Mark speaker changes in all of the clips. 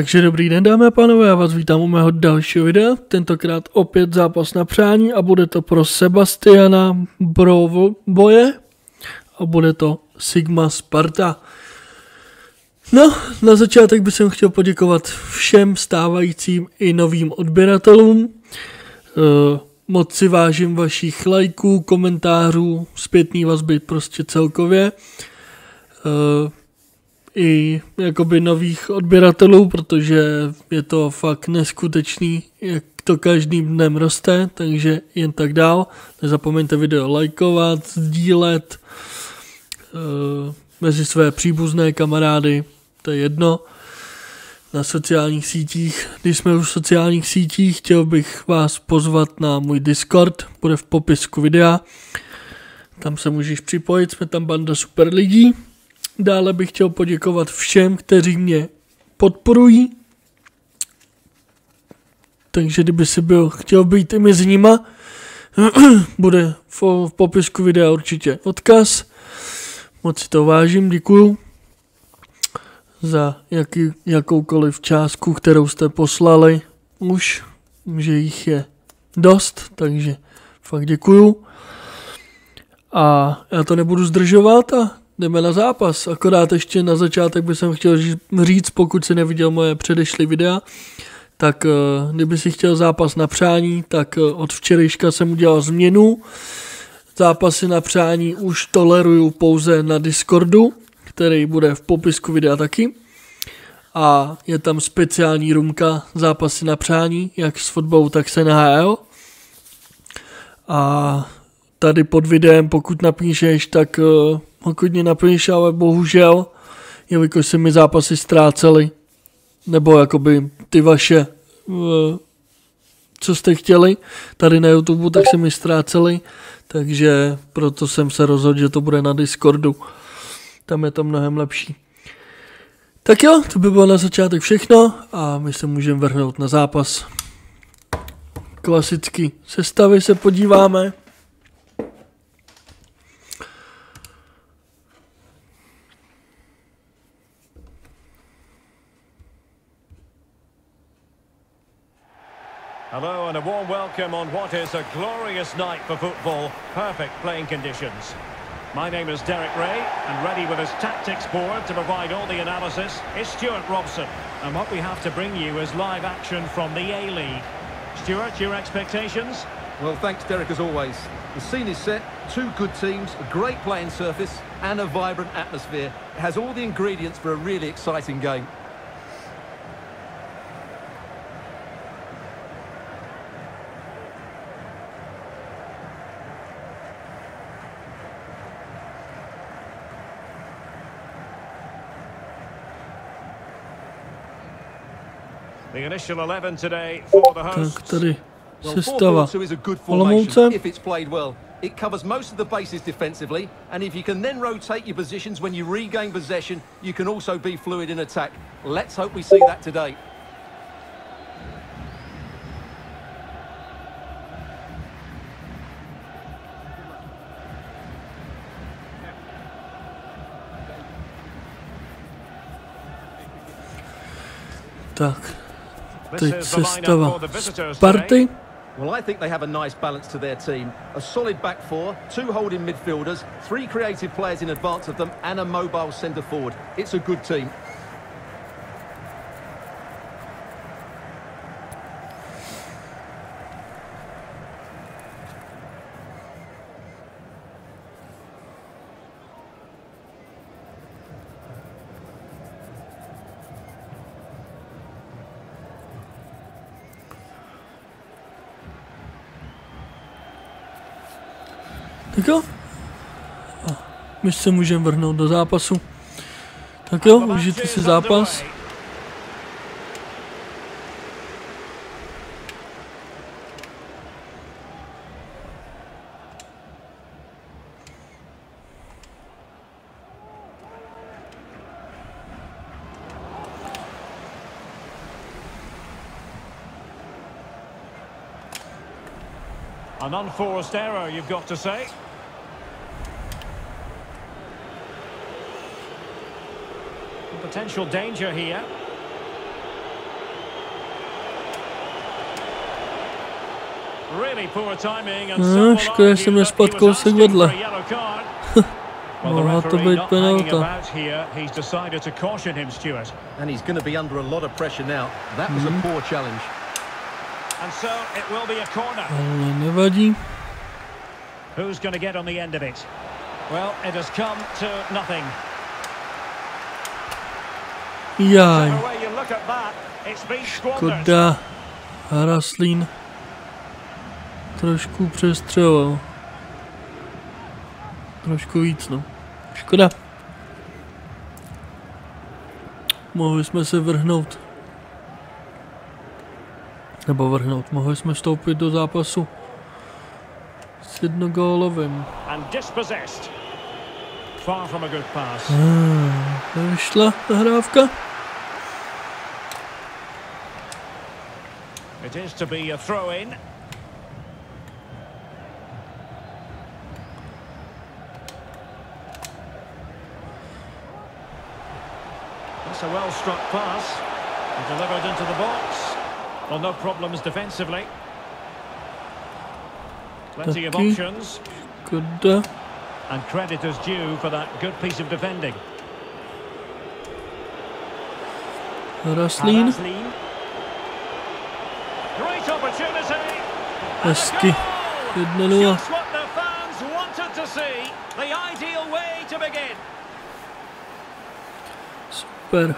Speaker 1: Takže dobrý den dámy a pánové, já vás vítám u mého dalšího videa, tentokrát opět zápas na přání a bude to pro Sebastiana Brovo boje a bude to Sigma Sparta. No, na začátek bych chtěl poděkovat všem stávajícím i novým odběratelům. E, moc si vážím vašich lajků, komentářů, zpětný vazby prostě celkově. E, i jakoby nových odběratelů, protože je to fakt neskutečný, jak to každým dnem roste, takže jen tak dál. Nezapomeňte video lajkovat, sdílet uh, mezi své příbuzné kamarády, to je jedno. Na sociálních sítích, když jsme už v sociálních sítích, chtěl bych vás pozvat na můj Discord, bude v popisku videa. Tam se můžeš připojit, jsme tam banda super lidí. Dále bych chtěl poděkovat všem, kteří mě podporují. Takže kdyby si byl chtěl být i mezi nima, bude v, popisku videa určitě odkaz. Moc si to vážím, děkuju za jaký, jakoukoliv částku, kterou jste poslali. Už, že jich je dost, takže fakt děkuju. A já to nebudu zdržovat a jdeme na zápas. Akorát ještě na začátek bych chtěl říct, pokud si neviděl moje předešlý videa, tak eh, kdyby si chtěl zápas na přání, tak eh, od včerejška jsem udělal změnu. Zápasy na přání už toleruju pouze na Discordu, který bude v popisku videa taky. A je tam speciální rumka zápasy na přání, jak s fotbalou, tak se NHL. A tady pod videem, pokud napíšeš, tak uh, hodně naplníš, ale bohužel, jelikož se mi zápasy ztrácely, nebo jakoby ty vaše, uh, co jste chtěli, tady na YouTube, tak se mi ztrácely, takže proto jsem se rozhodl, že to bude na Discordu. Tam je to mnohem lepší. Tak jo, to by bylo na začátek všechno a my se můžeme vrhnout na zápas. Klasicky sestavy se podíváme.
Speaker 2: Hello and a warm welcome on what is a glorious night for football. Perfect playing conditions. My name is Derek Ray, and ready with his tactics board to provide all the analysis is Stuart Robson. And what we have to bring you is live action from the A-League. Stuart, your expectations?
Speaker 3: Well, thanks, Derek, as always. The scene is set, two good teams, a great playing surface, and a vibrant atmosphere. It has all the ingredients for a really exciting game.
Speaker 2: The initial 11 today for the hosts.
Speaker 1: Tak tady
Speaker 3: Well,
Speaker 1: sestava
Speaker 3: 4-4-2 is a good
Speaker 1: Olomouce.
Speaker 3: formation if it's played well. It covers most of the bases defensively, and if you can then rotate your positions when you regain possession, you can also be fluid in attack. Let's hope we see that today.
Speaker 1: Tak,
Speaker 2: This is the lineup
Speaker 1: sestava
Speaker 2: for the visitors.
Speaker 1: Sparty.
Speaker 3: Well, I think they have a nice balance to their team. A solid back four, two holding midfielders, three creative players in advance of them, and a mobile centre forward. It's a good team.
Speaker 1: Tak jo. A my se můžeme vrhnout do zápasu. Tak jo, užijte si zápas.
Speaker 2: An unforced error, you've got to say. Potential danger here. Really poor timing and so on. Well, the referee not hanging about here. He's decided to caution him, Stuart.
Speaker 3: And he's going to be under a lot of pressure now. That was a poor challenge.
Speaker 2: And so it will be a corner.
Speaker 1: Ale nevadí.
Speaker 2: Who's going to get on the end of it? Well, it has come to nothing.
Speaker 1: Jaj, škoda. Haraslín trošku přestřeloval. Trošku víc, no. Škoda. Mohli jsme se vrhnout. Nebo vrhnout. Mohli jsme vstoupit do zápasu s jednogólovým.
Speaker 2: And dispossessed. Far from a good pass.
Speaker 1: Nevyšla nahrávka?
Speaker 2: It is to be a throw-in. That's a well-struck pass. And delivered into the box. Well, no problems defensively. Plenty of options.
Speaker 1: Škoda.
Speaker 2: And credit is due for that good piece of defending.
Speaker 1: Haraslín.
Speaker 2: Great opportunity.
Speaker 1: 1-0.
Speaker 2: What the fans wanted to see. The ideal way to begin.
Speaker 1: Super.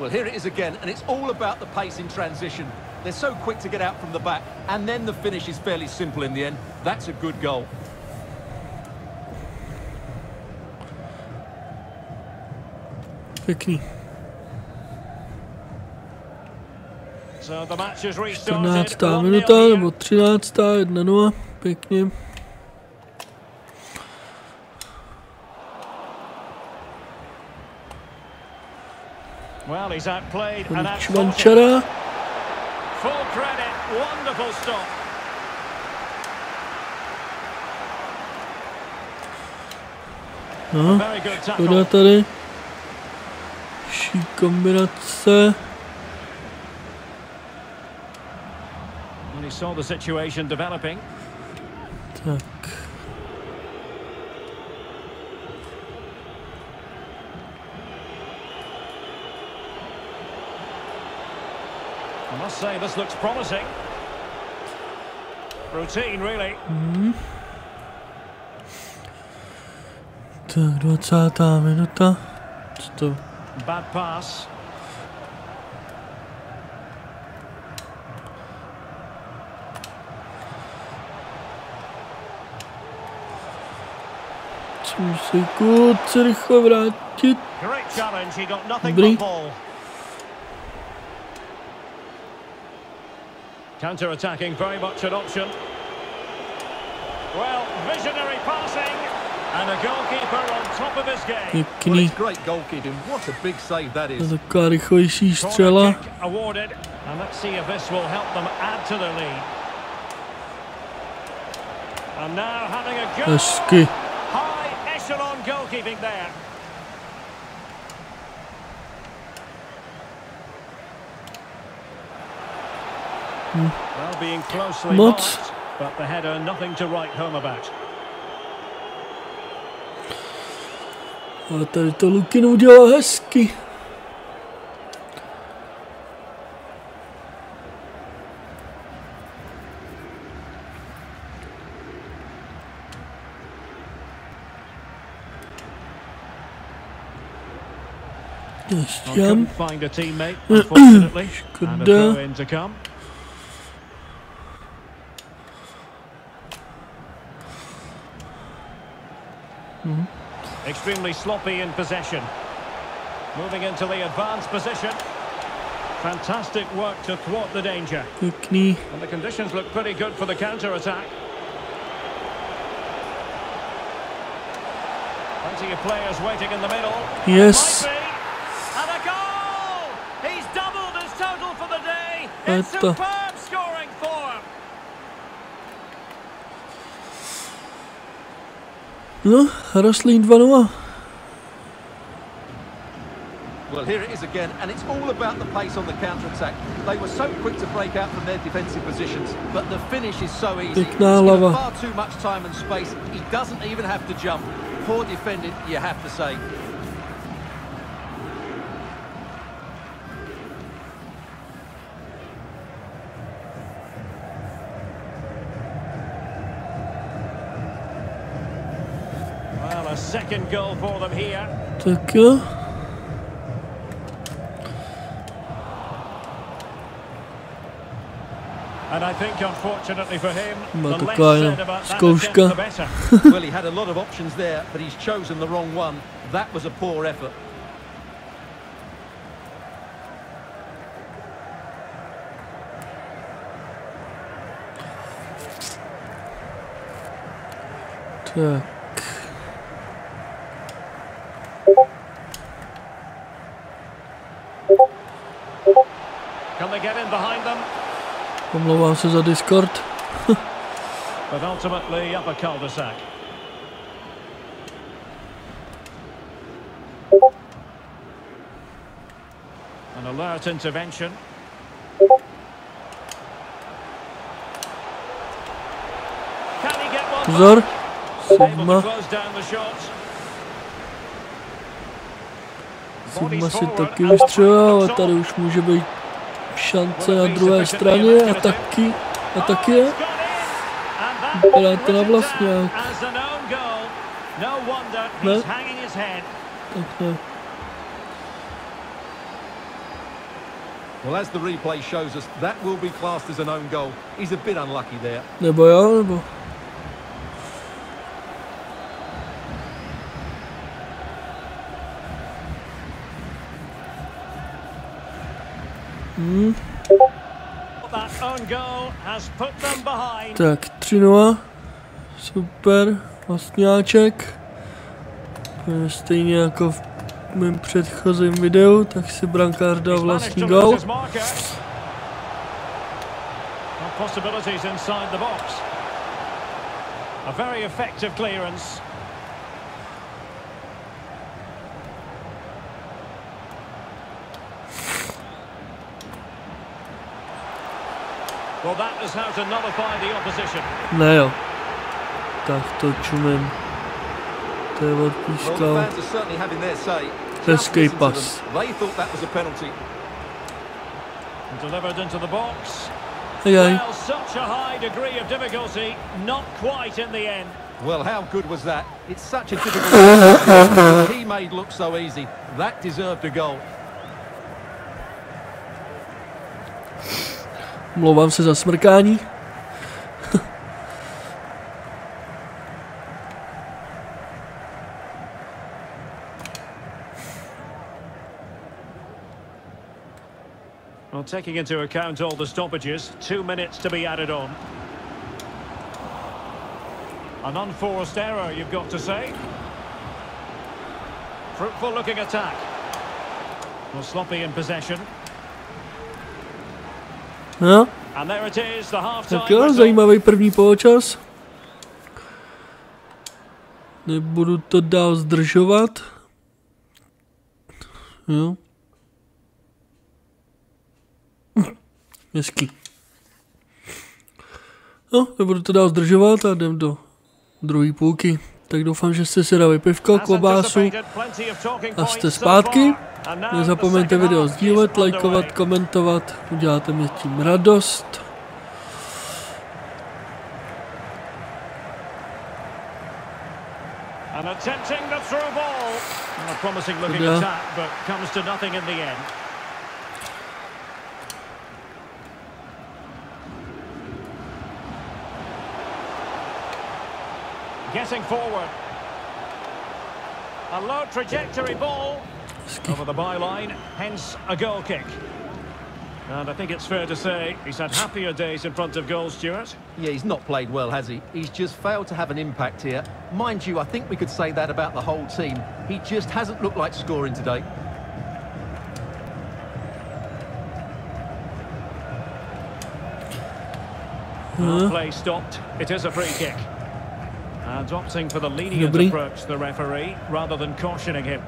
Speaker 3: Well, here it is again, and it's all about the pace in transition. They're so quick to get out from the back, and then the finish is fairly simple in the end. That's a good goal.
Speaker 1: Pěkný.
Speaker 2: So the match has restarted.
Speaker 1: 14.
Speaker 2: 1-0
Speaker 1: minuta
Speaker 2: here.
Speaker 1: nebo 13. 1-0. Pěkně.
Speaker 2: Well, he's outplayed and outfought Full credit. Wonderful stop.
Speaker 1: No,
Speaker 2: Very good
Speaker 1: škoda tady. Ší kombinace.
Speaker 2: And he saw the situation developing.
Speaker 1: Tak.
Speaker 2: I must say, this looks promising. Routine, really.
Speaker 1: Tak 20. minuta. Co to?
Speaker 2: Bad pass.
Speaker 1: Kluci rychle.
Speaker 2: Great challenge. He got nothing but ball. Counter-attacking, very much an option. Well, visionary passing. And a goalkeeper on top of his game.
Speaker 3: Well,
Speaker 1: Pěkný.
Speaker 3: it's great goalkeeping. What a big save that
Speaker 1: To
Speaker 3: is.
Speaker 1: je taková rychlejší
Speaker 2: Corner
Speaker 1: střela.
Speaker 2: kick awarded. And let's see if this will help them add to the lead. And now having a go. High echelon goalkeeping there. Well, being closely marked, but the header nothing to write home about.
Speaker 1: Ale tady to Lukin udělal hezky.
Speaker 2: Well,
Speaker 1: Ještě.
Speaker 2: couldn't find a teammate, unfortunately. and a throw in to come. extremely sloppy in possession. Moving into the advanced position. Fantastic work to thwart the danger.
Speaker 1: Good knee.
Speaker 2: And the conditions look pretty good for the counter-attack. Plenty of players waiting in the middle.
Speaker 1: Yes.
Speaker 2: And a goal! He's doubled his total for the day. It's superb!
Speaker 1: No, Haraslín 2-0.
Speaker 3: Well, Well, here it is again, and it's all about the pace on the counter-attack. They were so quick to break out from their defensive positions, but the finish is so easy. He's far too much time and space. He doesn't even have to jump. Poor defending, you have to say.
Speaker 2: A second goal for them here.
Speaker 1: Tak.
Speaker 2: And I think, unfortunately for him,
Speaker 1: Byla
Speaker 2: the less
Speaker 1: taková
Speaker 2: said about that attempt, the better.
Speaker 3: well, he had a lot of options there, but he's chosen the wrong one. That was a poor effort.
Speaker 1: Tak. Omlouvám se za Discord.
Speaker 2: But ultimately up a cul-de-sac. An alert intervention.
Speaker 1: Pozor. Sigma. Sigma si taky vystřelil, ale tady už může být šance na druhé straně a taky, a taky je. Vypadá to na vlastňák.
Speaker 2: No
Speaker 1: Ne? Tak ne.
Speaker 3: Well, as the replay shows us, that will be classed as an own goal. He's a bit unlucky there.
Speaker 1: Nebo jo, nebo...
Speaker 2: Hmm.
Speaker 1: Tak, 3 -0. Super, vlastňáček. Stejně jako v mém předchozím videu, tak si brankář dal vlastní gol.
Speaker 2: possibilities inside the box. A very effective clearance. Well, that is how to nullify the opposition.
Speaker 1: Ne jo. Tak to čumím. To je
Speaker 3: Well, the
Speaker 1: odpískal.
Speaker 3: fans are certainly having their say. Just
Speaker 1: Hezký pas.
Speaker 3: They thought that was a penalty.
Speaker 2: Delivered into the box.
Speaker 1: Hej,
Speaker 2: Well, such a high degree of difficulty, not quite in the end.
Speaker 3: Well, how good was that? It's such a difficult he made look so easy. That deserved a goal.
Speaker 1: Se za smrkání.
Speaker 2: Well, taking into account all the stoppages, two minutes to be added on. An unforced error, you've got to say. Fruitful looking attack. Well, sloppy in possession.
Speaker 1: No, tak jo, zajímavý první poločas. Nebudu to dál zdržovat. Jo. Hezký. No, nebudu to dál zdržovat a jdem do druhé půlky. Tak doufám, že jste si dali pivko, klobásu. A jste zpátky. Nezapomeňte video sdílet, lajkovat, komentovat. Uděláte mi tím radost.
Speaker 2: And attempting the through ball. And a promising looking
Speaker 1: Yeah.
Speaker 2: attack, but comes to nothing in the end. Getting forward. A low trajectory ball. Over the byline, hence a goal kick. And I think it's fair to say he's had happier days in front of goal, Stuart.
Speaker 3: Yeah, he's not played well, has he? He's just failed to have an impact here. Mind you, I think we could say that about the whole team. He just hasn't looked like scoring today.
Speaker 2: Well, play stopped. It is a free kick. And opting for the lenient
Speaker 1: Dobrý.
Speaker 2: approach, the referee, rather than cautioning him.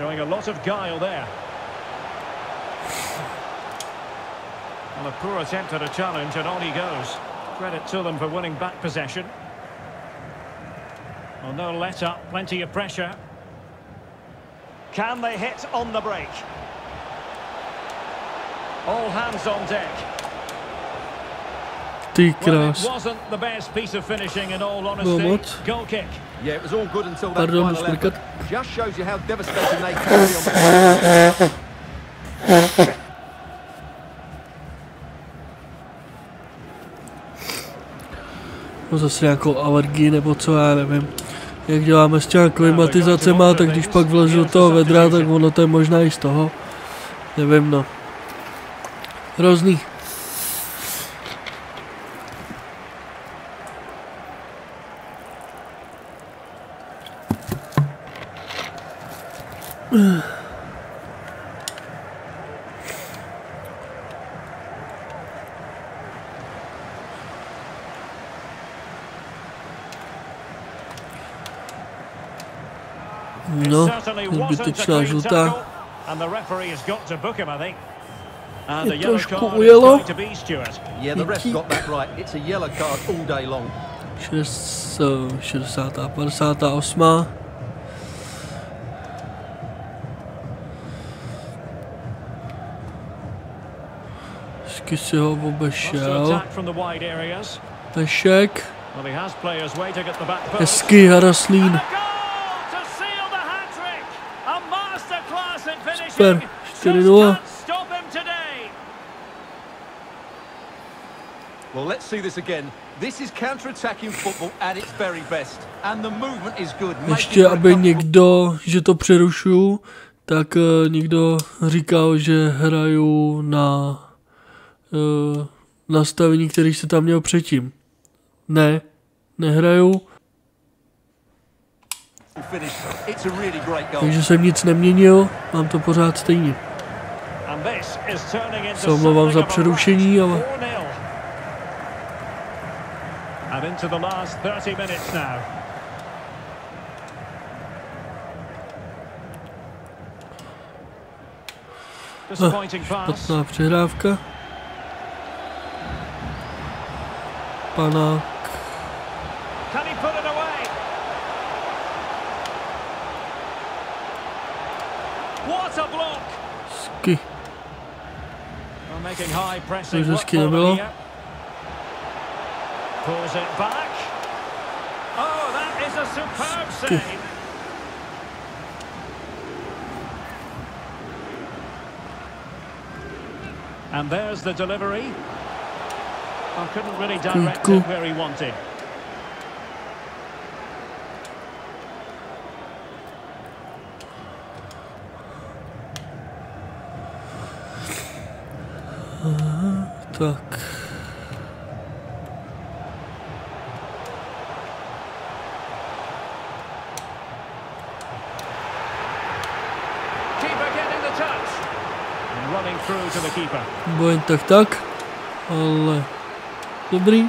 Speaker 2: Showing a lot of guile there. Well, a poor attempt at a challenge and on he goes. Credit to them for winning back possession. Well, no let up, plenty of pressure. Can they hit on the break? All hands on deck. Well, it wasn't the best piece of finishing in all honesty. Goal kick.
Speaker 1: Pardon,
Speaker 3: on the
Speaker 1: No zase nějakou alergii nebo co, já nevím. Jak děláme s těma klimatizacema, tak když pak vlezu do toho vedra, tak ono to je možná i z toho. Nevím no. Hrozný. zbytečná žlutá. Je trošku ujelo. 60. 58. Hezky si ho obešel. Pešek. Hezky Haraslín. Super.
Speaker 2: Just
Speaker 1: 4-0.
Speaker 2: can't stop him today.
Speaker 3: Well, let's see this again. This is counter-attacking football at its very best. And the movement is good.
Speaker 1: Ještě, aby někdo, že to přerušu, tak uh, někdo říkal, že hraju na uh, nastavení, který se tam měl předtím. Ne, nehraju, takže jsem nic neměnil, mám to pořád stejně. Se omlouvám za přerušení, ale...
Speaker 2: A, ah,
Speaker 1: špatná přehrávka. Pana
Speaker 2: What a block!
Speaker 1: Sky.
Speaker 2: Well, making high pressing
Speaker 1: Takže
Speaker 2: work
Speaker 1: hezky
Speaker 2: for them
Speaker 1: nebylo.
Speaker 2: here. Pulls it back. Oh, that is a superb save. And there's the delivery. I couldn't really direct
Speaker 1: cool.
Speaker 2: it where he wanted.
Speaker 1: tak.
Speaker 2: Keeper getting the touch. And running through to the keeper.
Speaker 1: Nebo jen tak
Speaker 2: Keeper getting the touch. And running through to the keeper.
Speaker 1: Bojem tak, ale dobrý.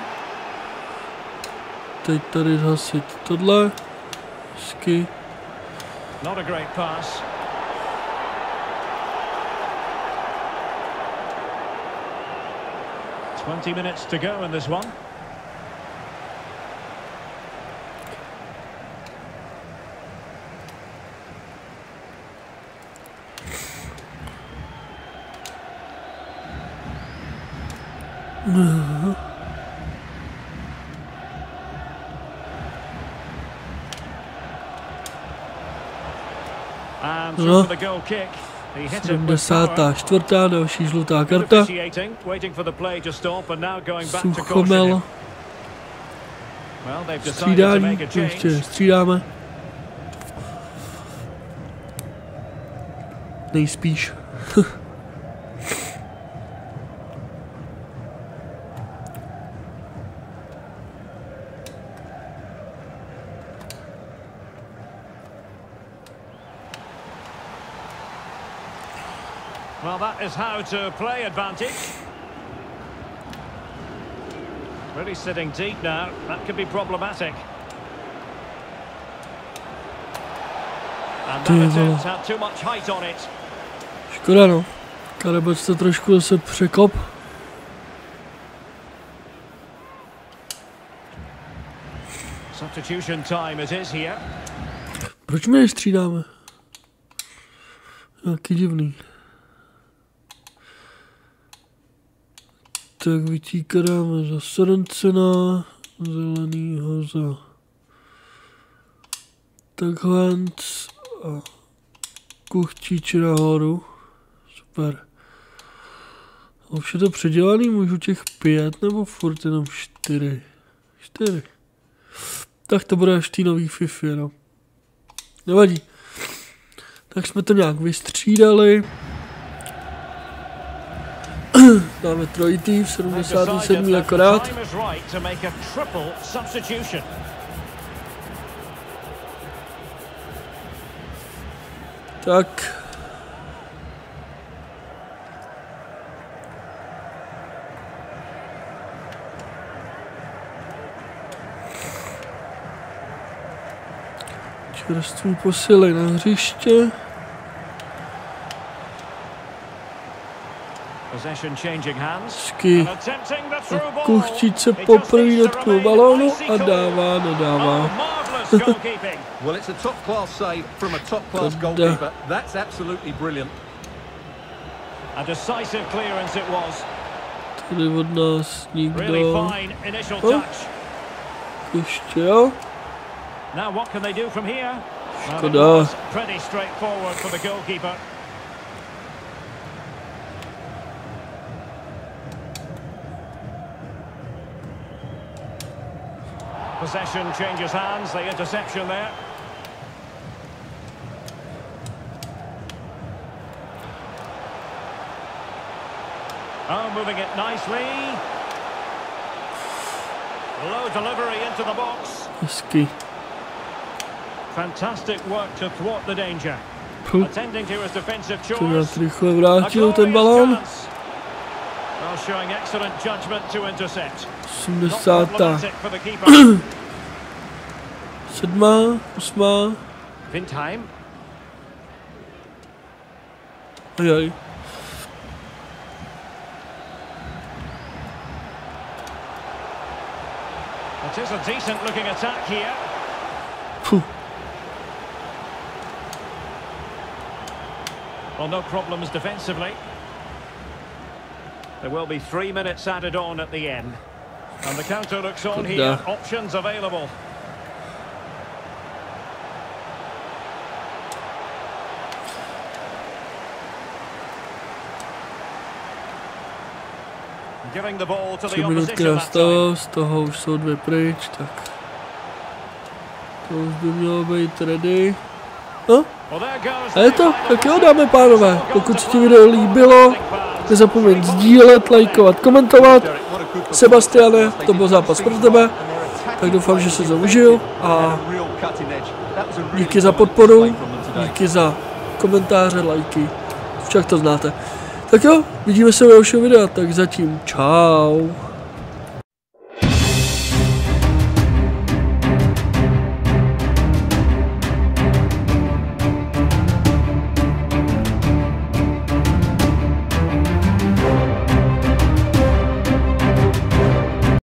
Speaker 1: Teď tady zhasit tohle. Hezky.
Speaker 2: Not a great pass. Twenty minutes to go in this one. And through for the goal kick.
Speaker 1: 74. další žlutá karta. Suchomel. Střídání, ještě střídáme. Nejspíš.
Speaker 2: is how to play advantage. Really sitting deep now. That could be problematic. And
Speaker 1: Ty vole.
Speaker 2: had too much height on it.
Speaker 1: Škoda no. Karabec to trošku zase překop.
Speaker 2: Substitution time it is here.
Speaker 1: Proč my nestřídáme? Jaký divný. Tak vytíka dáme za Sorencena, zelenýho za takhle a kuchtíč nahoru. Super. A už je to předělaný, můžu těch pět nebo furt jenom čtyři? Čtyři. Tak to bude až té nový FIFA, no. Nevadí. Tak jsme to nějak vystřídali. Dáme trojitý v 77. akorát. Tak. Čerstvý posily na hřiště.
Speaker 2: Sky Kuchtice
Speaker 1: poprvé dotknul balónu a dává,
Speaker 2: dodává.
Speaker 3: well, it's a top class save from a
Speaker 1: top class
Speaker 3: goalkeeper. That's absolutely brilliant.
Speaker 2: A decisive clearance it was.
Speaker 1: Tady od nás nikdo. Oh. Ještě jo. Škoda.
Speaker 2: Pretty straightforward for the goalkeeper. Possession changes hands, the interception there. Oh, moving it nicely. Low delivery into the box.
Speaker 1: Hezky.
Speaker 2: Fantastic work to thwart the danger.
Speaker 1: Puh.
Speaker 2: Attending to his defensive chores.
Speaker 1: rychle
Speaker 2: A
Speaker 1: vrátil ten balón.
Speaker 2: Well, showing excellent judgment to intercept. Not
Speaker 1: 80.
Speaker 2: problematic for the keeper.
Speaker 1: Sedmá, osmá.
Speaker 2: Vindheim.
Speaker 1: Ajaj.
Speaker 2: It is a decent looking attack here.
Speaker 1: Puh.
Speaker 2: Well, no problems defensively. There will be three minutes added on at the end. And the counter looks on here.
Speaker 1: da.
Speaker 2: Options available. Giving the ball to
Speaker 1: Tři
Speaker 2: the
Speaker 1: minutky
Speaker 2: opposition
Speaker 1: na
Speaker 2: that time.
Speaker 1: stav, z toho už jsou dvě pryč, tak to už by mělo být ready. No, a je to, tak jo a pánové, pokud se ti video líbilo, nezapomeň sdílet, lajkovat, komentovat. Sebastiane, to byl zápas pro tebe, tak doufám, že se to užil a díky za podporu, díky za komentáře, lajky, však to znáte. Tak jo, vidíme se u dalšího videa, tak zatím čau.